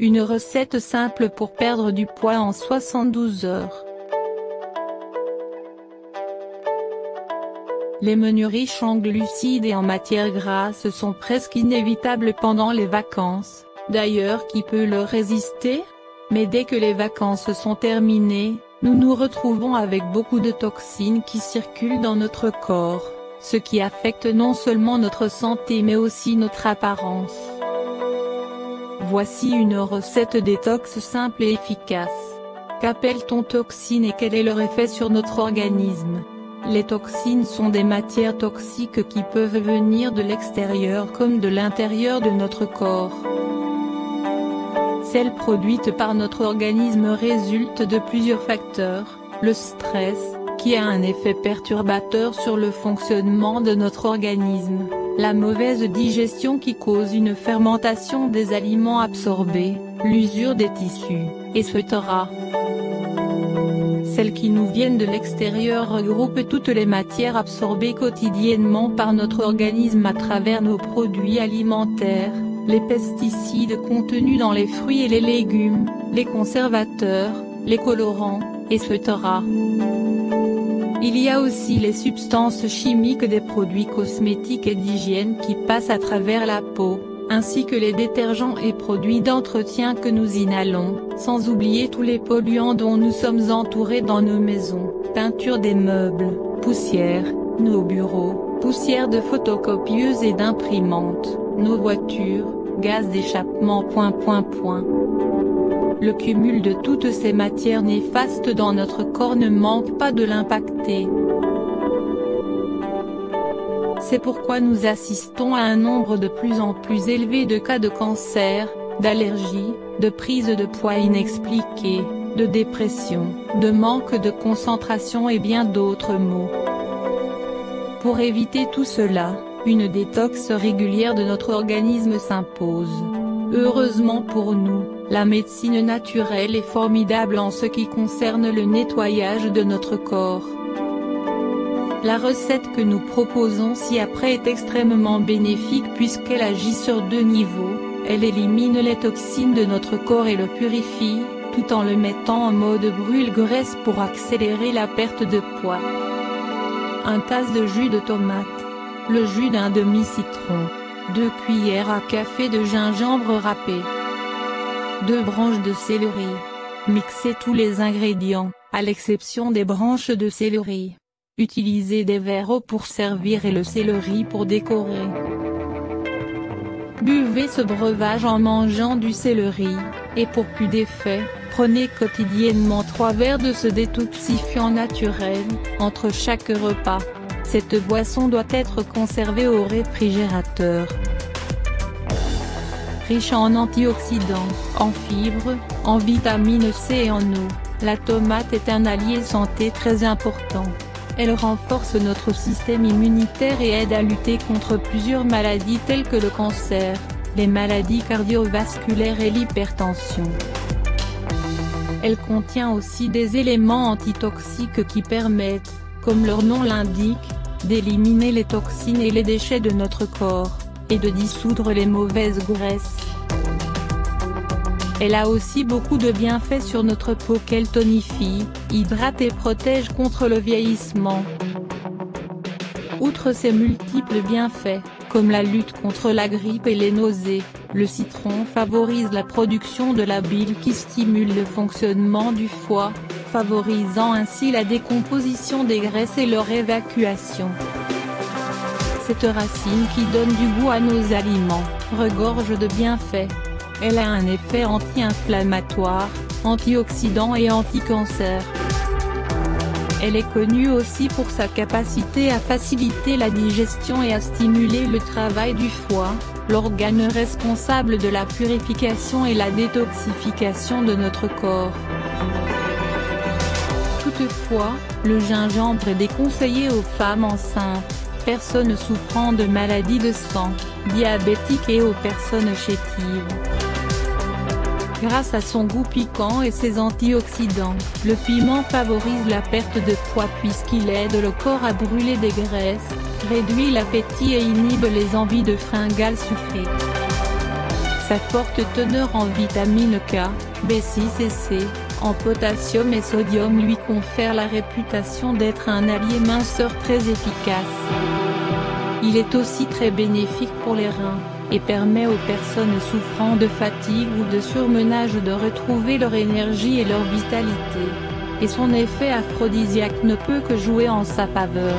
Une recette simple pour perdre du poids en 72 heures. Les menus riches en glucides et en matières grasses sont presque inévitables pendant les vacances, d'ailleurs qui peut leur résister? Mais dès que les vacances sont terminées, nous nous retrouvons avec beaucoup de toxines qui circulent dans notre corps, ce qui affecte non seulement notre santé mais aussi notre apparence. Voici une recette détox simple et efficace. Qu'appelle-t-on toxines et quel est leur effet sur notre organisme? Les toxines sont des matières toxiques qui peuvent venir de l'extérieur comme de l'intérieur de notre corps. Celles produites par notre organisme résultent de plusieurs facteurs, le stress, qui a un effet perturbateur sur le fonctionnement de notre organisme, la mauvaise digestion qui cause une fermentation des aliments absorbés, l'usure des tissus, etc. Celles qui nous viennent de l'extérieur regroupent toutes les matières absorbées quotidiennement par notre organisme à travers nos produits alimentaires, les pesticides contenus dans les fruits et les légumes, les conservateurs, les colorants, etc. Il y a aussi les substances chimiques des produits cosmétiques et d'hygiène qui passent à travers la peau, ainsi que les détergents et produits d'entretien que nous inhalons, sans oublier tous les polluants dont nous sommes entourés dans nos maisons, peinture des meubles, poussière, nos bureaux, poussière de photocopieuses et d'imprimantes, nos voitures, gaz d'échappement. Le cumul de toutes ces matières néfastes dans notre corps ne manque pas de l'impacter. C'est pourquoi nous assistons à un nombre de plus en plus élevé de cas de cancer, d'allergie, de prise de poids inexpliquée, de dépression, de manque de concentration et bien d'autres maux. Pour éviter tout cela, une détox régulière de notre organisme s'impose. Heureusement pour nous, la médecine naturelle est formidable en ce qui concerne le nettoyage de notre corps. La recette que nous proposons ci-après est extrêmement bénéfique puisqu'elle agit sur deux niveaux, elle élimine les toxines de notre corps et le purifie, tout en le mettant en mode brûle-graisse pour accélérer la perte de poids. Un tasse de jus de tomate. Le jus d'un demi-citron. 2 cuillères à café de gingembre râpé. 2 branches de céleri. Mixez tous les ingrédients, à l'exception des branches de céleri. Utilisez des verres eau pour servir et le céleri pour décorer. Buvez ce breuvage en mangeant du céleri, et pour plus d'effet, prenez quotidiennement 3 verres de ce détoxifiant naturel, entre chaque repas. Cette boisson doit être conservée au réfrigérateur. Riche en antioxydants, en fibres, en vitamine C et en eau, la tomate est un allié santé très important. Elle renforce notre système immunitaire et aide à lutter contre plusieurs maladies telles que le cancer, les maladies cardiovasculaires et l'hypertension. Elle contient aussi des éléments antitoxiques qui permettent, comme leur nom l'indique, d'éliminer les toxines et les déchets de notre corps, et de dissoudre les mauvaises graisses. Elle a aussi beaucoup de bienfaits sur notre peau qu'elle tonifie, hydrate et protège contre le vieillissement. Outre ses multiples bienfaits, comme la lutte contre la grippe et les nausées, le citron favorise la production de la bile qui stimule le fonctionnement du foie, favorisant ainsi la décomposition des graisses et leur évacuation. Cette racine qui donne du goût à nos aliments, regorge de bienfaits. Elle a un effet anti-inflammatoire, antioxydant et anti-cancer. Elle est connue aussi pour sa capacité à faciliter la digestion et à stimuler le travail du foie, l'organe responsable de la purification et la détoxification de notre corps. Toutefois, le gingembre est déconseillé aux femmes enceintes, personnes souffrant de maladies de sang, diabétiques et aux personnes chétives. Grâce à son goût piquant et ses antioxydants, le piment favorise la perte de poids puisqu'il aide le corps à brûler des graisses, réduit l'appétit et inhibe les envies de fringales sucrées. Sa forte teneur en vitamine K, B6 et C, en potassium et sodium lui confère la réputation d'être un allié minceur très efficace. Il est aussi très bénéfique pour les reins, et permet aux personnes souffrant de fatigue ou de surmenage de retrouver leur énergie et leur vitalité. Et son effet aphrodisiaque ne peut que jouer en sa faveur.